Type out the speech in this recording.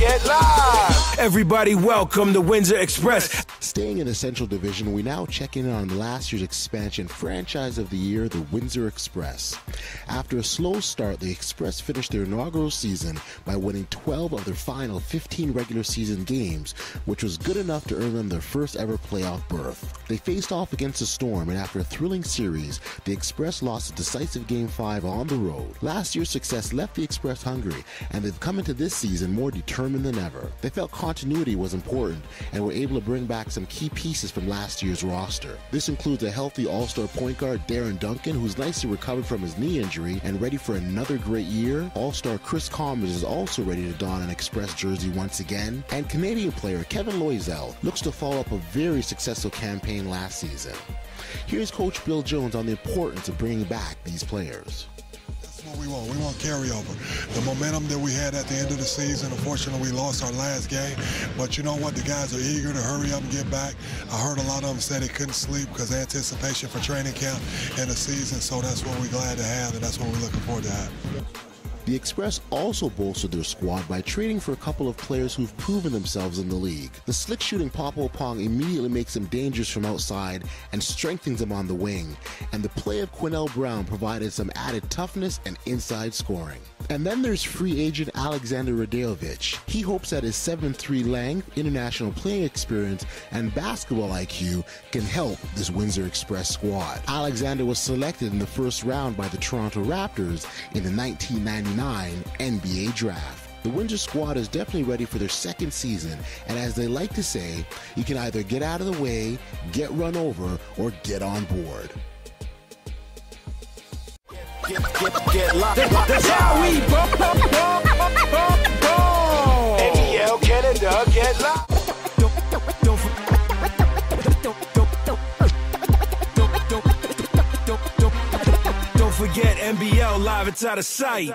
get live. Everybody, welcome to Windsor Express. Staying in the Central Division, we now check in on last year's expansion franchise of the year, the Windsor Express. After a slow start, the Express finished their inaugural season by winning 12 of their final 15 regular season games, which was good enough to earn them their first ever playoff berth. They faced off against the Storm, and after a thrilling series, the Express lost a decisive Game 5 on the road. Last year's success left the Express hungry, and they've come into this season more determined than ever. They felt continuity was important and were able to bring back some key pieces from last year's roster. This includes a healthy all-star point guard Darren Duncan, who's nicely recovered from his knee injury and ready for another great year. All-star Chris Commons is also ready to don an Express jersey once again. And Canadian player Kevin Loiselle looks to follow up a very successful campaign last season. Here's Coach Bill Jones on the importance of bringing back these players what we want. We want carryover. The momentum that we had at the end of the season, unfortunately, we lost our last game. But you know what? The guys are eager to hurry up and get back. I heard a lot of them say they couldn't sleep because anticipation for training camp and the season. So that's what we're glad to have, and that's what we're looking forward to have. The Express also bolstered their squad by trading for a couple of players who've proven themselves in the league. The slick shooting Papo Pong immediately makes him dangerous from outside and strengthens him on the wing, and the play of Quinnell Brown provided some added toughness and inside scoring. And then there's free agent Alexander Radojevic. He hopes that his 7'3 length, international playing experience, and basketball IQ can help this Windsor Express squad. Alexander was selected in the first round by the Toronto Raptors in the 1990 NBA Draft. The Windsor squad is definitely ready for their second season, and as they like to say, you can either get out of the way, get run over, or get on board. Get, get, get locked. That's how we NBL Canada, get locked. forget NBL live, it's out of sight.